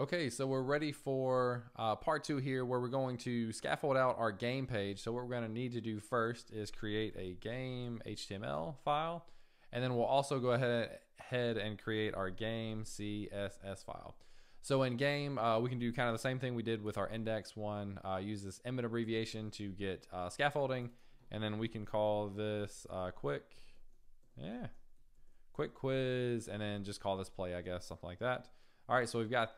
Okay, so we're ready for uh, part two here where we're going to scaffold out our game page. So what we're going to need to do first is create a game HTML file, and then we'll also go ahead, ahead and create our game CSS file. So in game, uh, we can do kind of the same thing we did with our index one, uh, use this Emmet abbreviation to get uh, scaffolding, and then we can call this uh, quick, yeah, quick quiz, and then just call this play, I guess, something like that. All right, so we've got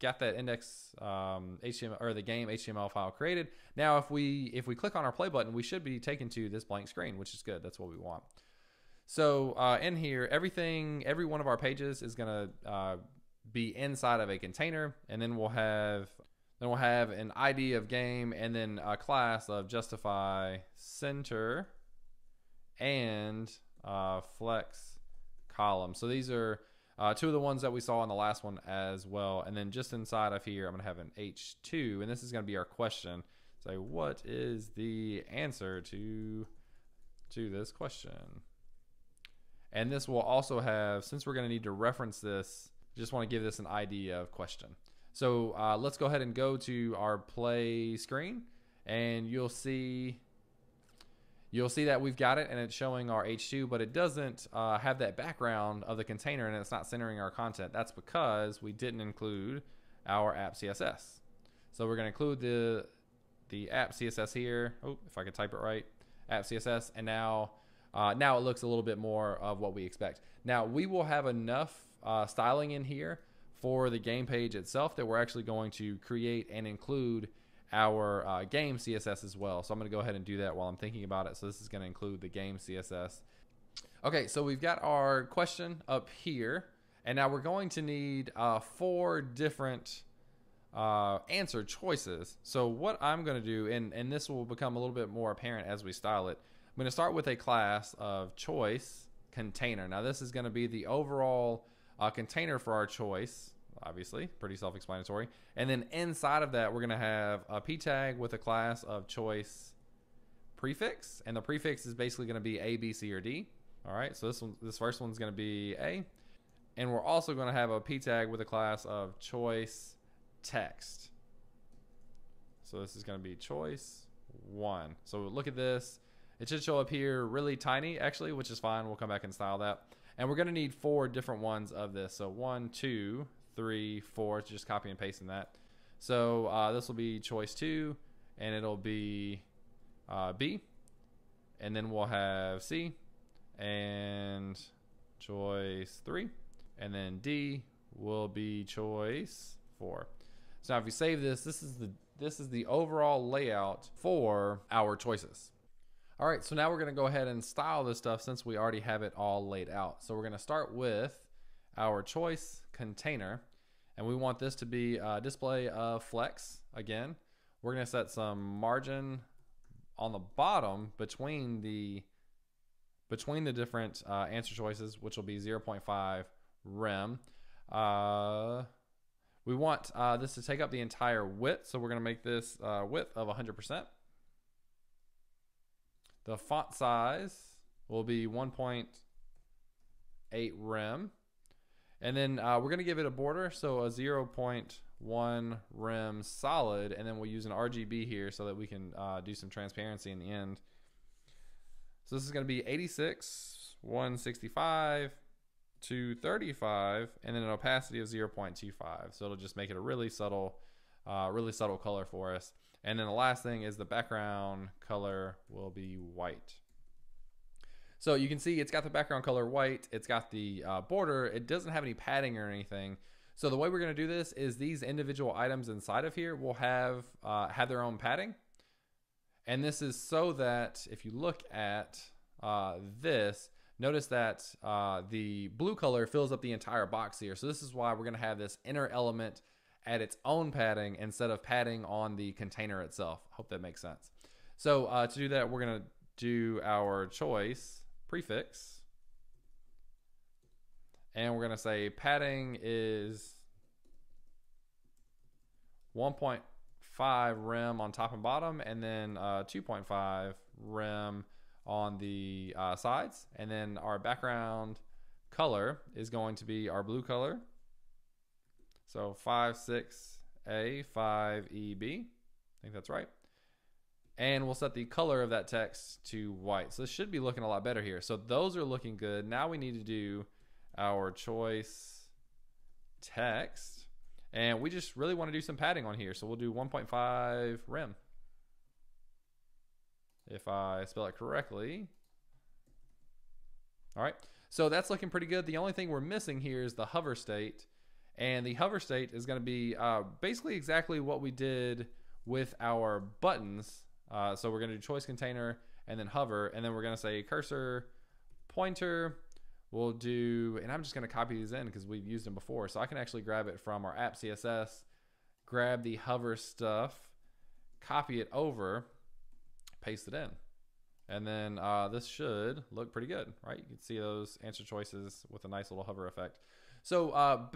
got that index um, HTML or the game HTML file created. Now, if we if we click on our play button, we should be taken to this blank screen, which is good. That's what we want. So uh, in here, everything, every one of our pages is gonna uh, be inside of a container, and then we'll have then we'll have an ID of game, and then a class of justify center and uh, flex column. So these are uh, two of the ones that we saw in the last one as well. And then just inside of here, I'm going to have an H2, and this is going to be our question. So what is the answer to to this question? And this will also have, since we're going to need to reference this, just want to give this an ID of question. So uh, let's go ahead and go to our play screen, and you'll see you'll see that we've got it and it's showing our H2, but it doesn't uh, have that background of the container and it's not centering our content. That's because we didn't include our app CSS. So we're going to include the the app CSS here. Oh, if I could type it right, app CSS, and now uh, now it looks a little bit more of what we expect. Now we will have enough uh, styling in here for the game page itself that we're actually going to create and include our uh, game CSS as well. So I'm going to go ahead and do that while I'm thinking about it. So this is going to include the game CSS. Okay, so we've got our question up here. And now we're going to need uh, four different uh, answer choices. So what I'm going to do, and, and this will become a little bit more apparent as we style it, I'm going to start with a class of choice container. Now this is going to be the overall uh, container for our choice obviously, pretty self-explanatory. And then inside of that, we're going to have a p tag with a class of choice prefix, and the prefix is basically going to be A, B, C, or D. All right, so this one, this first one's going to be A, and we're also going to have a p tag with a class of choice text. So this is going to be choice one. So look at this. It should show up here really tiny, actually, which is fine. We'll come back and style that. And we're going to need four different ones of this. So one, two, three, four. It's just copy and pasting that. So uh, this will be choice two, and it'll be uh, B, and then we'll have C, and choice three, and then D will be choice four. So now if you save this, this is the this is the overall layout for our choices. All right, so now we're gonna go ahead and style this stuff since we already have it all laid out. So we're gonna start with our choice container and we want this to be a display of flex again. We're going to set some margin on the bottom between the between the different uh, answer choices, which will be 0.5 rem. Uh, we want uh, this to take up the entire width, so we're going to make this uh, width of 100%. The font size will be 1.8 rem. And then uh, we're going to give it a border, so a 0.1 rem solid, and then we'll use an RGB here so that we can uh, do some transparency in the end. So this is going to be 86, 165, 235, and then an opacity of 0.25. So it'll just make it a really subtle, uh, really subtle color for us. And then the last thing is the background color will be white. So you can see it's got the background color white. It's got the uh, border. It doesn't have any padding or anything. So the way we're going to do this is these individual items inside of here will have uh, have their own padding. And this is so that if you look at uh, this, notice that uh, the blue color fills up the entire box here. So this is why we're going to have this inner element at its own padding instead of padding on the container itself. Hope that makes sense. So uh, to do that, we're going to do our choice prefix. And we're going to say padding is 1.5 rem on top and bottom, and then uh, 2.5 rem on the uh, sides. And then our background color is going to be our blue color. So 56A, 5EB. I think that's right. And we'll set the color of that text to white. So this should be looking a lot better here. So those are looking good. Now we need to do our choice text. And we just really want to do some padding on here. So we'll do 1.5 rem. If I spell it correctly. All right. So that's looking pretty good. The only thing we're missing here is the hover state. And the hover state is going to be uh, basically exactly what we did with our buttons. Uh, so we're going to do choice container and then hover. And then we're going to say cursor, pointer. We'll do, and I'm just going to copy these in because we've used them before. So I can actually grab it from our app CSS, grab the hover stuff, copy it over, paste it in. And then uh, this should look pretty good, right? You can see those answer choices with a nice little hover effect. So uh,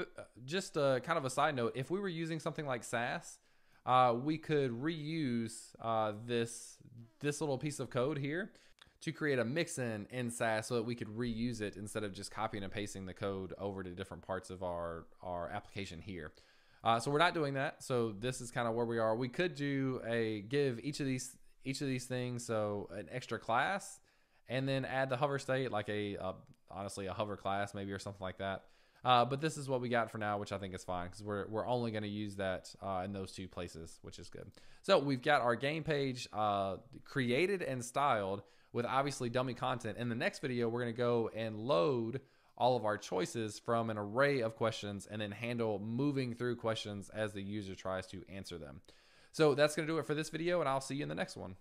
just a, kind of a side note, if we were using something like Sass, uh, we could reuse uh, this this little piece of code here to create a mixin in Sass so that we could reuse it instead of just copying and pasting the code over to different parts of our, our application here. Uh, so we're not doing that. So this is kind of where we are. We could do a give each of these each of these things so an extra class and then add the hover state like a, a honestly a hover class maybe or something like that uh, but this is what we got for now which i think is fine because we're, we're only going to use that uh, in those two places which is good. So we've got our game page uh, created and styled with obviously dummy content. In the next video we're going to go and load all of our choices from an array of questions and then handle moving through questions as the user tries to answer them. So that's going to do it for this video, and I'll see you in the next one.